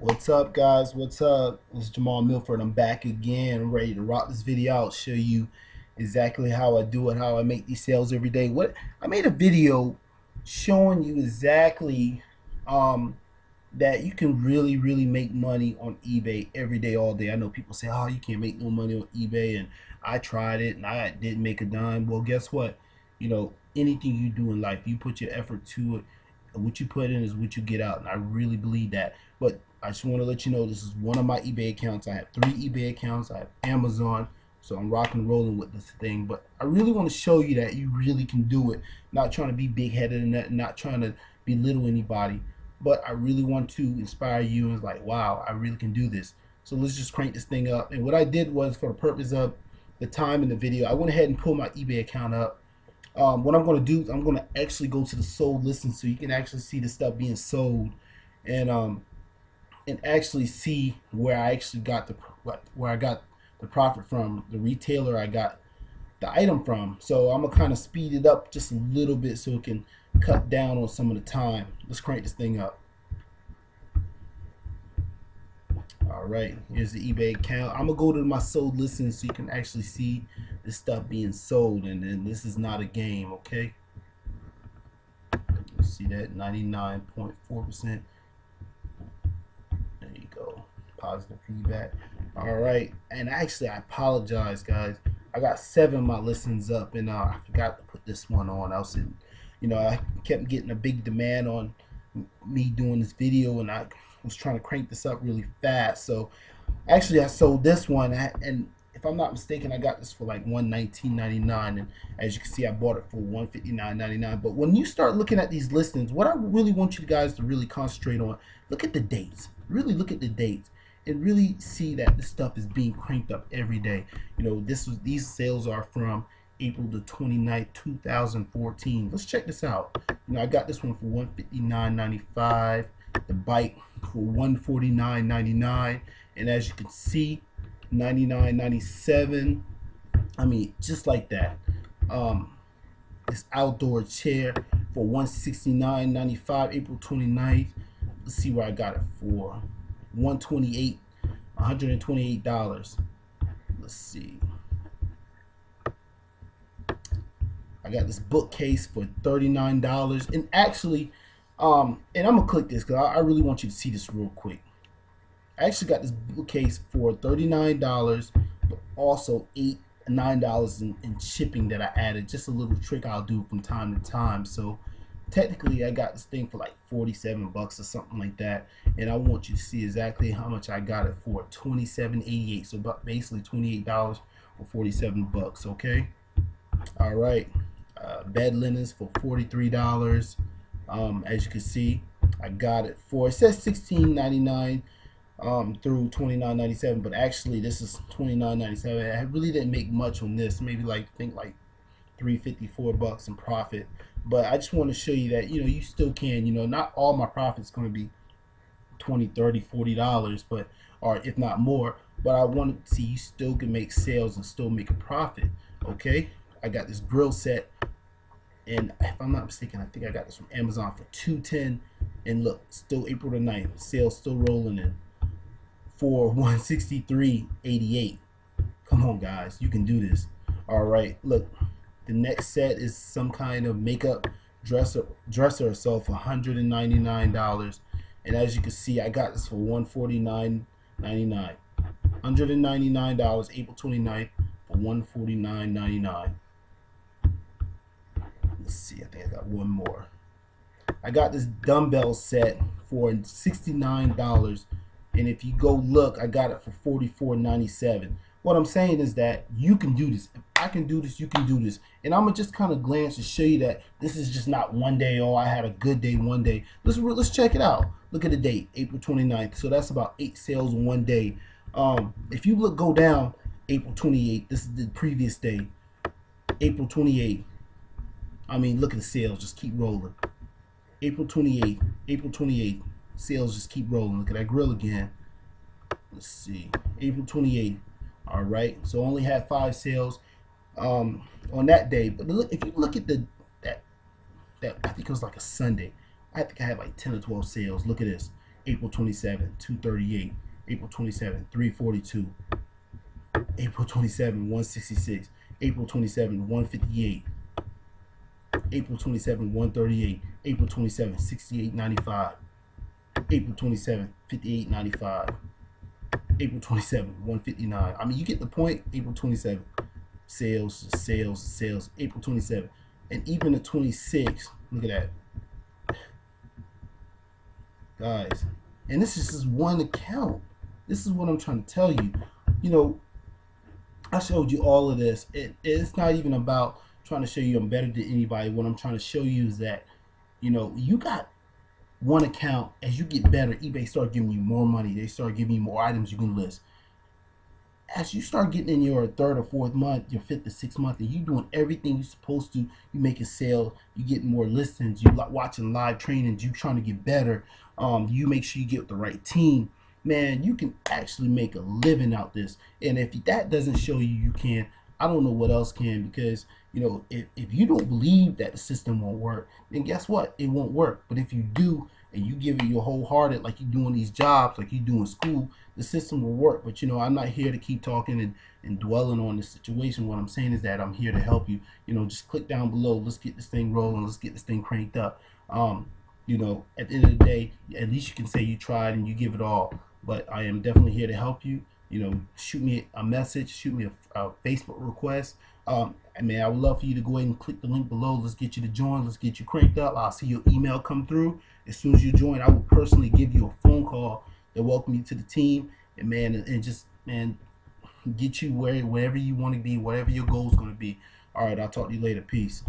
What's up guys? What's up? It's Jamall Milford. I'm back again, ready to rock this video out, show you exactly how I do it, how I make these sales every day. What I made a video showing you exactly um, that you can really, really make money on eBay every day, all day. I know people say, oh, you can't make no money on eBay, and I tried it and I didn't make a dime. Well, guess what? You know, anything you do in life, you put your effort to it, what you put in is what you get out, and I really believe that. But I just want to let you know this is one of my eBay accounts. I have three eBay accounts. I have Amazon, so I'm rocking and rolling with this thing. But I really want to show you that you really can do it. Not trying to be big headed and that, not trying to belittle anybody. But I really want to inspire you and it's like, wow, I really can do this. So let's just crank this thing up. And what I did was for the purpose of the time in the video, I went ahead and pulled my eBay account up. Um, what I'm going to do is I'm going to actually go to the sold listing so you can actually see the stuff being sold. And um, and actually see where I actually got the where I got the profit from, the retailer I got the item from. So I'm gonna kind of speed it up just a little bit so it can cut down on some of the time. Let's crank this thing up. All right, here's the eBay account. I'm gonna go to my sold listings so you can actually see the stuff being sold, and then this is not a game, okay? see that 99.4 percent There you go, positive feedback. All right, and actually, I apologize, guys. I got seven of my listens up, and uh, I forgot to put this one on. I was, in, you know, I kept getting a big demand on me doing this video, and I was trying to crank this up really fast. So, actually, I sold this one, and if I'm not mistaken, I got this for like 119.99, and as you can see, I bought it for 159.99. But when you start looking at these listings, what I really want you guys to really concentrate on, look at the dates. Really look at the dates and really see that this stuff is being cranked up every day. You know, this was these sales are from April the 29th, 2014. Let's check this out. You know, I got this one for 159.95, the bike for 149.99, and as you can see, 99.97. I mean, just like that. Um, this outdoor chair for 169.95, April 29th. Let's see where I got it for. 128 $128 let's see I got this bookcase for $39 and actually um and I'm gonna click this because I, I really want you to see this real quick. I actually got this bookcase for $39 but also eight nine dollars in, in shipping that I added. Just a little trick I'll do from time to time. So technically I got this thing for like 47 bucks or something like that. And I want you to see exactly how much I got it for. 27.88 so about basically $28 for 47 bucks okay? All right. Uh, bed linens for $43 um, as you can see I got it for it says 16.99 um, through 29.97 but actually this is 29.97 I really didn't make much on this maybe like think like 354 bucks in profit. But I just want to show you that you know you still can you know not all my profits going to be 20 30 40 dollars but or if not more but I want to see you still can make sales and still make a profit okay? I got this grill set and if I'm not mistaken I think I got this from Amazon for 210 and look still April the 9th sales still rolling in for 163.88 come on guys you can do this all right look the next set is some kind of makeup dresser dresser for $199. And as you can see, I got this for $149.99. $199, April 29th for $149.99. See, I think I got one more. I got this dumbbell set for $69. And if you go look, I got it for $44.97 what I'm saying is that you can do this. If I can do this, you can do this. And I'm gonna just kind of glance to show you that this is just not one day. Oh, I had a good day one day. Let's let's check it out. Look at the date, April 29th. So that's about eight sales in one day. Um, if you look, go down, April 28th. This is the previous day, April 28th. I mean, look at the sales. Just keep rolling. April 28th. April 28th. Sales just keep rolling. Look at that grill again. Let's see. April 28th all right so only had five sales um, on that day but look if you look at the that that I think it was like a Sunday I think I had like 10 or 12 sales look at this April 27th, 238. April 27th, 342. April 27, 166. April 27, 158. April 27, 138. April 27, 68.95. April 27, 58.95. April 27, 159. I mean, you get the point. April 27, sales, sales, sales. April 27, and even the 26. Look at that, guys. And this is just one account. This is what I'm trying to tell you. You know, I showed you all of this. It, it's not even about trying to show you I'm better than anybody. What I'm trying to show you is that, you know, you got one account. As you get better, eBay start giving you more money. They start giving you more items you can list. As you start getting in your third or fourth month, your fifth or sixth month, and you doing everything you're supposed to, you making sale, you getting more listings, you watching live trainings, you trying to get better. Um, you make sure you get the right team man, you can actually make a living out this. And if that doesn't show you you can, I don't know what else can because you know if, if you don't believe that the system won't work, then guess what? It won't work. But if you do and you give it your wholehearted like you're doing these jobs, like you do in school, the system will work. But you know, I'm not here to keep talking and, and dwelling on this situation. What I'm saying is that I'm here to help you. You know, just click down below. Let's get this thing rolling. Let's get this thing cranked up. Um, you know, at the end of the day, at least you can say you tried and you give it all but I am definitely here to help you. You know, shoot me a message, shoot me a, a Facebook request. Um, I mean, I would love for you to go ahead and click the link below. Let's get you to join. Let's get you cranked up. I'll see your email come through. As soon as you join, I will personally give you a phone call to welcome you to the team. And man, and just man, get you where wherever you want to be, whatever your goal is going to be. All right, I'll talk to you later. Peace.